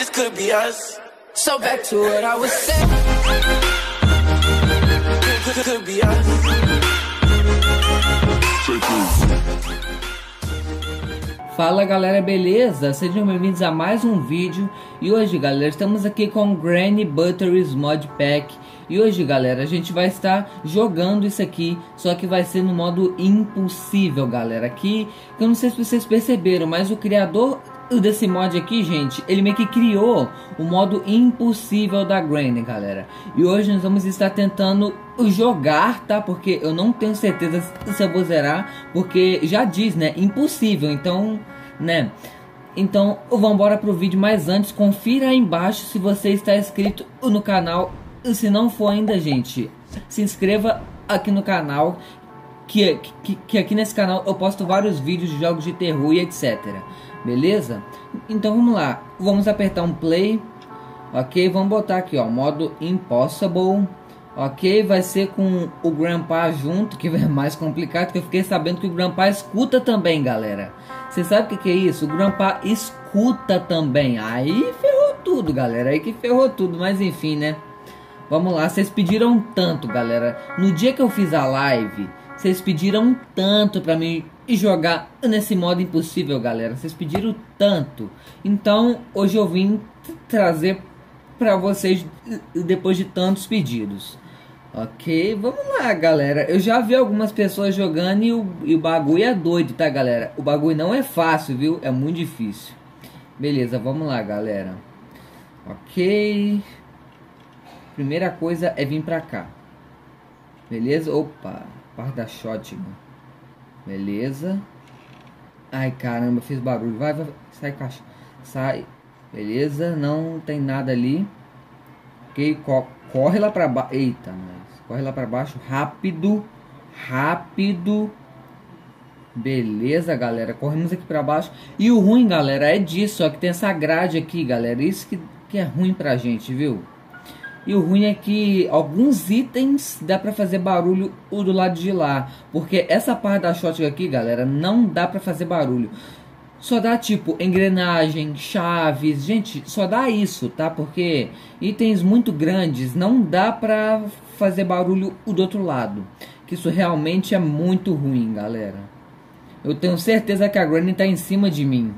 this could be us. So back to what I was saying. Could, be us. Fala galera, beleza? Sejam bem-vindos a mais um vídeo E hoje galera, estamos aqui com Granny Butteries Mod Pack E hoje galera, a gente vai estar jogando isso aqui Só que vai ser no modo impossível galera Aqui, eu não sei se vocês perceberam Mas o criador desse mod aqui, gente, ele meio que criou o modo impossível da Granny, galera. E hoje nós vamos estar tentando jogar, tá? Porque eu não tenho certeza se eu vou zerar, porque já diz, né? Impossível, então, né? Então, vamos embora pro vídeo, mas antes, confira aí embaixo se você está inscrito no canal. Se não for ainda, gente, se inscreva aqui no canal que, que, que, aqui nesse canal eu posto vários vídeos de jogos de terror e etc. Beleza? Então vamos lá. Vamos apertar um play. Ok, vamos botar aqui, ó, modo Impossible. Ok, vai ser com o Grandpa junto, que é mais complicado, que eu fiquei sabendo que o Grandpa escuta também, galera. Você sabe o que, que é isso? O Grandpa escuta também. Aí ferrou tudo, galera. Aí que ferrou tudo, mas enfim, né? Vamos lá, vocês pediram tanto, galera. No dia que eu fiz a live, vocês pediram tanto para mim jogar nesse modo impossível, galera. Vocês pediram tanto. Então, hoje eu vim trazer para vocês depois de tantos pedidos. Ok, vamos lá, galera. Eu já vi algumas pessoas jogando e o, e o bagulho é doido, tá, galera? O bagulho não é fácil, viu? É muito difícil. Beleza, vamos lá, galera. Ok. Primeira coisa é vir pra cá. Beleza? Opa. Parte da shotgun. Beleza. Ai, caramba, fiz barulho. Vai, vai, sai caixa. Sai. Beleza, não tem nada ali. Ok, co corre lá pra baixo. Eita, mas corre lá pra baixo. Rápido. Rápido. Beleza, galera. Corremos aqui pra baixo. E o ruim, galera, é disso. Ó, que tem essa grade aqui, galera. Isso que, que é ruim pra gente, viu? E o ruim é que alguns itens dá pra fazer barulho o do lado de lá. Porque essa parte da shotgun aqui, galera, não dá pra fazer barulho. Só dá tipo engrenagem, chaves, gente, só dá isso, tá? Porque itens muito grandes não dá pra fazer barulho o do outro lado. Que isso realmente é muito ruim, galera. Eu tenho certeza que a Granny tá em cima de mim.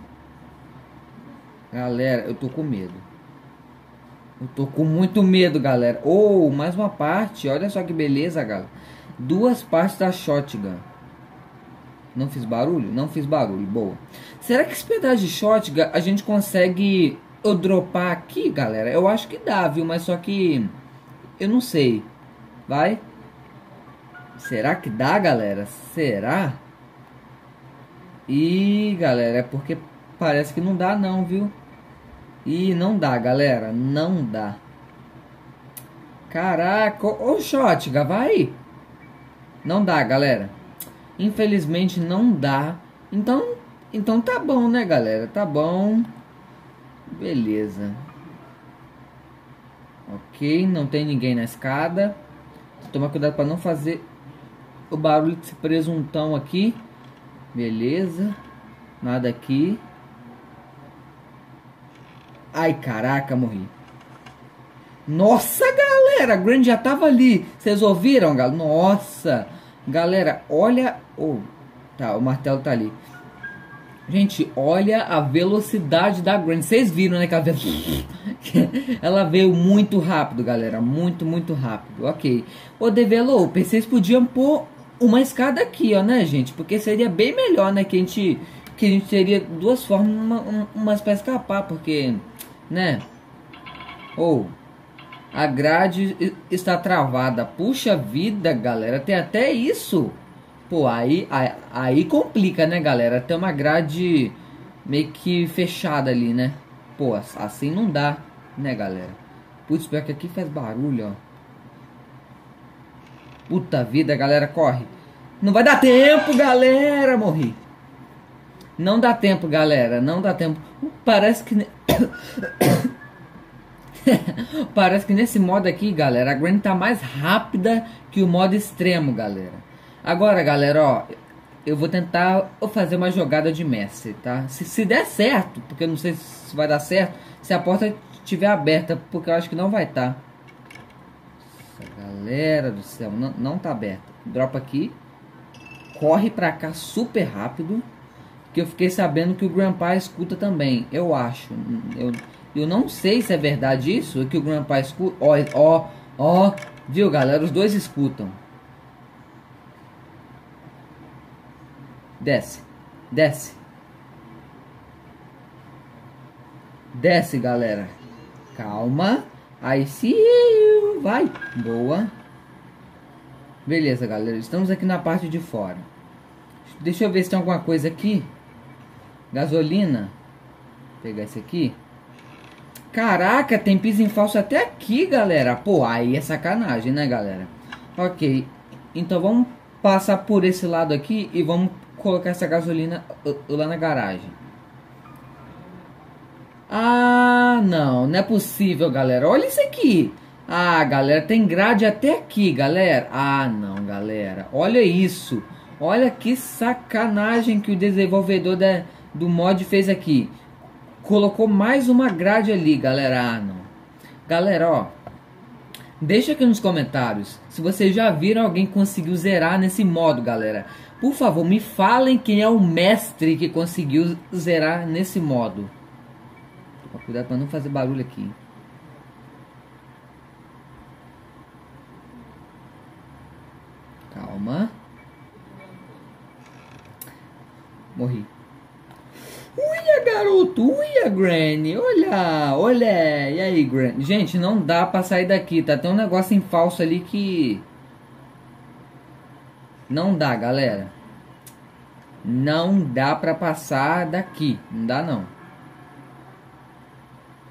Galera, eu tô com medo. Eu tô com muito medo, galera. Ou, oh, mais uma parte. Olha só que beleza, galera. Duas partes da shotgun. Não fiz barulho? Não fiz barulho. Boa. Será que esse pedaço de shotgun a gente consegue eu dropar aqui, galera? Eu acho que dá, viu? Mas só que... Eu não sei. Vai? Será que dá, galera? Será? E, galera, é porque parece que não dá não, viu? E não dá, galera. Não dá. Caraca. Ô, Shotga, vai. Não dá, galera. Infelizmente não dá. Então, então tá bom, né, galera? Tá bom. Beleza. Ok, não tem ninguém na escada. Toma cuidado para não fazer o barulho desse presuntão aqui. Beleza. Nada aqui. Ai, caraca, morri. Nossa, galera, a Grand já tava ali. Vocês ouviram, galera? Nossa. Galera, olha... Oh, tá, o martelo tá ali. Gente, olha a velocidade da Grand. Vocês viram, né, que ela veio... ela veio muito rápido, galera. Muito, muito rápido. Ok. Ô, Developer, vocês podiam pôr uma escada aqui, ó, né, gente? Porque seria bem melhor, né, que a gente... Que a gente teria duas formas, uma, umas pra escapar, porque né? Ou a grade está travada. Puxa vida, galera, tem até isso. Pô, aí, aí, aí complica, né, galera? Tem uma grade meio que fechada ali, né? Pô, assim não dá, né, galera? Putz, pior que aqui faz barulho, ó. Puta vida, galera, corre. Não vai dar tempo, galera, morri. Não dá tempo, galera, não dá tempo. Parece que Parece que nesse modo aqui, galera, a Granny tá mais rápida que o modo extremo, galera. Agora, galera, ó, eu vou tentar fazer uma jogada de mestre, tá? Se, se der certo, porque eu não sei se vai dar certo. se a porta estiver aberta, porque eu acho que não vai. Tá. Galera do céu, não, não tá aberta. Dropa aqui. Corre pra cá super rápido. Que eu fiquei sabendo que o Grandpa escuta também. Eu acho. Eu, eu não sei se é verdade isso. Que o Grandpa escuta. Ó, ó, ó. Viu, galera? Os dois escutam. Desce. Desce. Desce, galera. Calma. Aí sim. Vai. Boa. Beleza, galera. Estamos aqui na parte de fora. Deixa eu ver se tem alguma coisa aqui. Gasolina. Vou pegar esse aqui. Caraca, tem piso em falso até aqui, galera. Pô, aí é sacanagem, né, galera? Ok. Então vamos passar por esse lado aqui e vamos colocar essa gasolina lá na garagem. Ah, não, não é possível, galera. Olha isso aqui. Ah, galera, tem grade até aqui, galera. Ah, não, galera. Olha isso. Olha que sacanagem que o desenvolvedor da, do mod fez aqui. Colocou mais uma grade ali, galera. Ah, não. Galera, ó. Deixa aqui nos comentários se vocês já viram alguém conseguiu zerar nesse modo, galera. Por favor, me falem quem é o mestre que conseguiu zerar nesse modo. Cuidado para não fazer barulho aqui. Calma. Morri. Garoto! Uia, Granny! Olha! Olha! E aí, Granny? Gente, não dá pra sair daqui, tá? Tem um negócio em falso ali que... Não dá, galera. Não dá pra passar daqui. Não dá, não.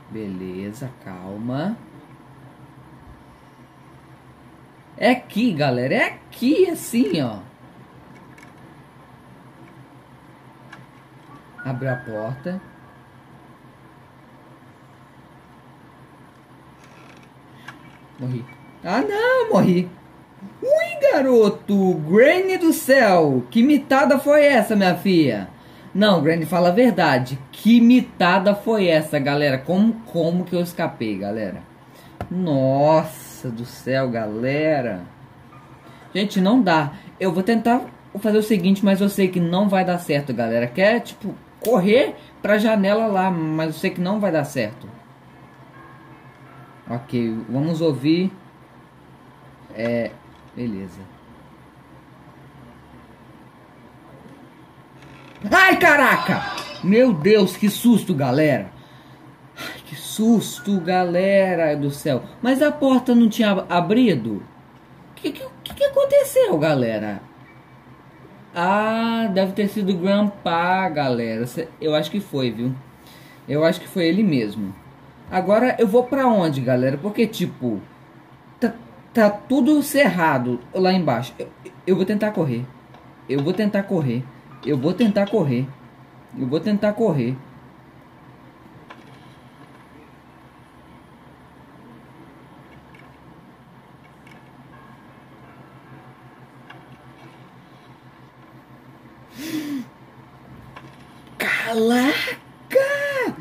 Beleza, calma. É aqui, galera. É aqui, assim, ó. Abre a porta. Morri. Ah, não, morri. Ui, garoto! Granny do céu! Que mitada foi essa, minha filha? Não, Granny, fala a verdade. Que mitada foi essa, galera? Como, como que eu escapei, galera? Nossa do céu, galera. Gente, não dá. Eu vou tentar fazer o seguinte, mas eu sei que não vai dar certo, galera. Quer, tipo, correr pra janela lá, mas eu sei que não vai dar certo. Ok, vamos ouvir. É, beleza. Ai, caraca! Meu Deus, que susto, galera. Ai, que susto, galera do céu. Mas a porta não tinha abrido? O que, que, que aconteceu, galera? Ah, deve ter sido o Grandpa, galera. Eu acho que foi, viu? Eu acho que foi ele mesmo. Agora eu vou pra onde, galera? Porque, tipo, tá, tá tudo cerrado lá embaixo. Eu, eu vou tentar correr. Eu vou tentar correr. Eu vou tentar correr. Eu vou tentar correr. Caraca!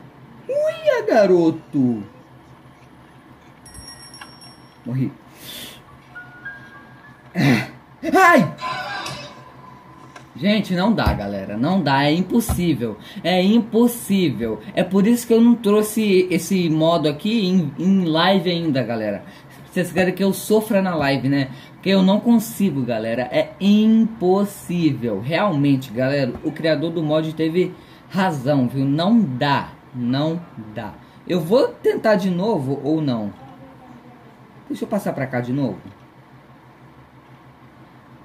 Uia, garoto! Morri. Ai! Gente, não dá, galera. Não dá, é impossível. É impossível. É por isso que eu não trouxe esse modo aqui em, em live ainda, galera. Vocês querem que eu sofra na live, né? Porque eu não consigo, galera. É impossível. Realmente, galera, o criador do mod teve razão, viu? Não dá, não dá. Eu vou tentar de novo ou não? Deixa eu passar pra cá de novo.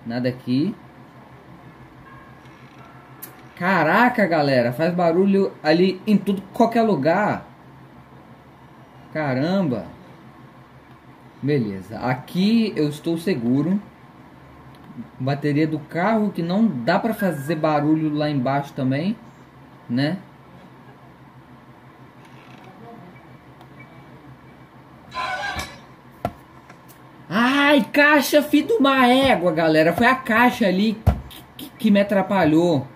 Nada aqui. Caraca, galera, faz barulho ali em tudo, qualquer lugar. Caramba. Beleza, aqui eu estou seguro. Bateria do carro que não dá para fazer barulho lá embaixo também né? Ai, caixa filho de uma égua, galera. Foi a caixa ali que, que me atrapalhou.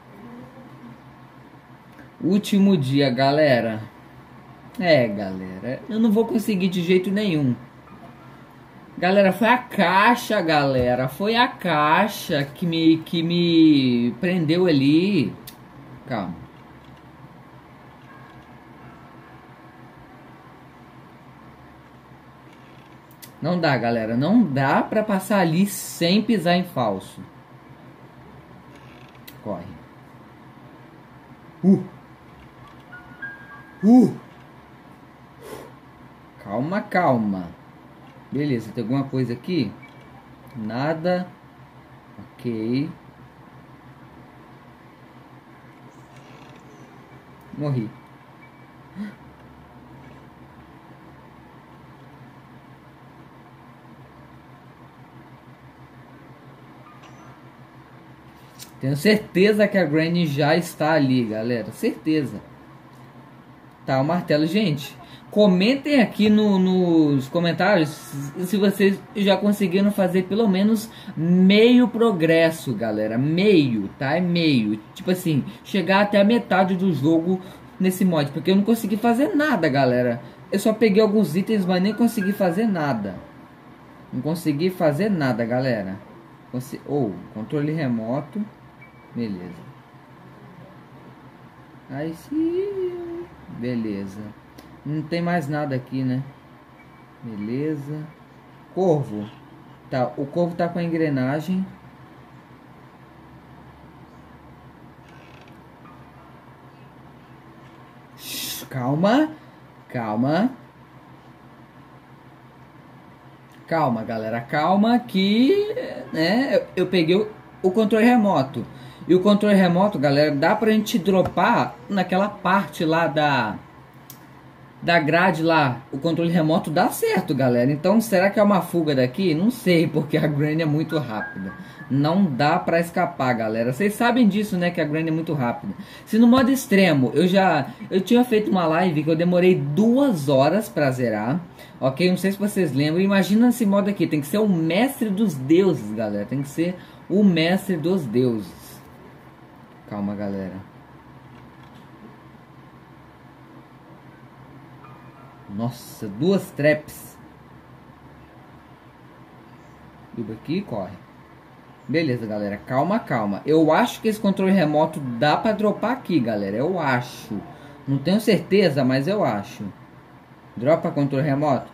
Último dia, galera. É, galera, eu não vou conseguir de jeito nenhum. Galera, foi a caixa, galera. Foi a caixa que me, que me prendeu ali. Calma. Não dá, galera. Não dá pra passar ali sem pisar em falso. Corre. Uh. Uh. Calma, calma. Beleza, tem alguma coisa aqui? Nada. Ok. Morri. Tenho certeza que a Granny já está ali, galera. Certeza. Tá, o martelo. Gente, Comentem aqui no, nos comentários se vocês já conseguiram fazer pelo menos meio progresso, galera. Meio, tá? É meio. Tipo assim, chegar até a metade do jogo nesse mod. Porque eu não consegui fazer nada, galera. Eu só peguei alguns itens, mas nem consegui fazer nada. Não consegui fazer nada, galera. Ou, controle remoto. Beleza. Aí sim. Beleza. Não tem mais nada aqui, né? Beleza. Corvo. Tá, o corvo tá com a engrenagem. Calma. Calma. Calma, galera. Calma que, né, eu, eu peguei o, o controle remoto. E o controle remoto, galera, dá pra gente dropar naquela parte lá da da grade lá, o controle remoto dá certo, galera. Então, será que é uma fuga daqui? Não sei, porque a Granny é muito rápida. Não dá pra escapar, galera. Vocês sabem disso, né? Que a Granny é muito rápida. Se no modo extremo, eu já... Eu tinha feito uma live que eu demorei duas horas pra zerar. Ok? Não sei se vocês lembram. Imagina esse modo aqui. Tem que ser o mestre dos deuses, galera. Tem que ser o mestre dos deuses. Calma, galera. Nossa, duas traps. Suba aqui corre. Beleza, galera. Calma, calma. Eu acho que esse controle remoto dá pra dropar aqui, galera. Eu acho. Não tenho certeza, mas eu acho. Dropa controle remoto.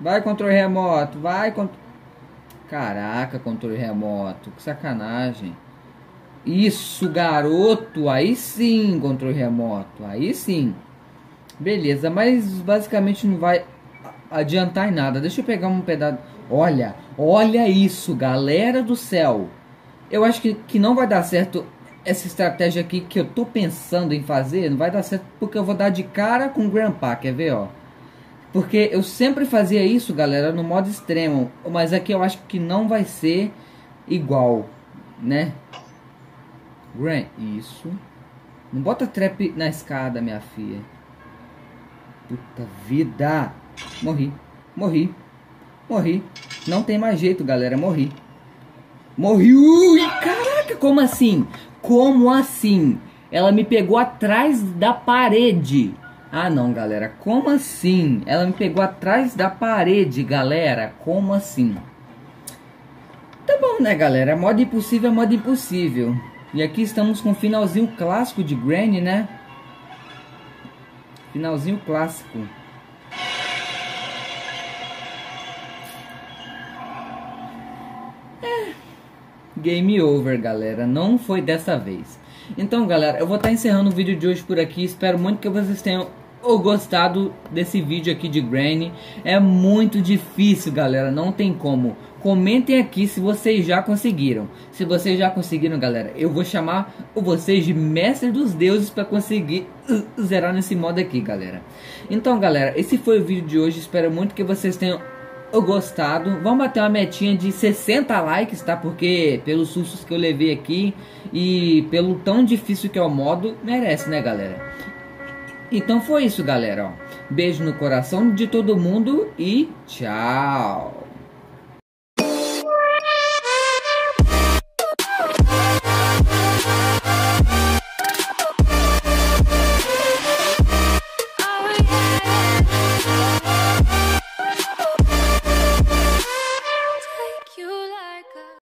Vai, controle remoto. Vai, controle... Caraca, controle remoto. Que sacanagem. Isso, garoto. Aí sim, controle remoto. Aí sim. Beleza, mas basicamente não vai adiantar em nada. Deixa eu pegar um pedaço. Olha, olha isso, galera do céu. Eu acho que, que não vai dar certo essa estratégia aqui que eu tô pensando em fazer. Não vai dar certo porque eu vou dar de cara com o Grandpa, quer ver, ó. Porque eu sempre fazia isso, galera, no modo extremo. Mas aqui eu acho que não vai ser igual, né? Grand, isso. Não bota trap na escada, minha filha. Puta vida. Morri. Morri. Morri. Não tem mais jeito, galera. Morri. Morri. Ui, caraca, como assim? Como assim? Ela me pegou atrás da parede. Ah, não, galera. Como assim? Ela me pegou atrás da parede, galera. Como assim? Tá bom, né, galera? Modo impossível é modo impossível. E aqui estamos com o finalzinho clássico de Granny, né? Finalzinho clássico. É. Game over, galera. Não foi dessa vez. Então, galera, eu vou estar encerrando o vídeo de hoje por aqui. Espero muito que vocês tenham gostado desse vídeo aqui de Granny. É muito difícil, galera. Não tem como. Comentem aqui se vocês já conseguiram. Se vocês já conseguiram, galera, eu vou chamar vocês de mestre dos deuses para conseguir uh, zerar nesse modo aqui, galera. Então, galera, esse foi o vídeo de hoje. Espero muito que vocês tenham gostado. Vamos bater uma metinha de 60 likes, tá? Porque pelos sustos que eu levei aqui e pelo tão difícil que é o modo, merece, né, galera? Então foi isso, galera. Beijo no coração de todo mundo e tchau.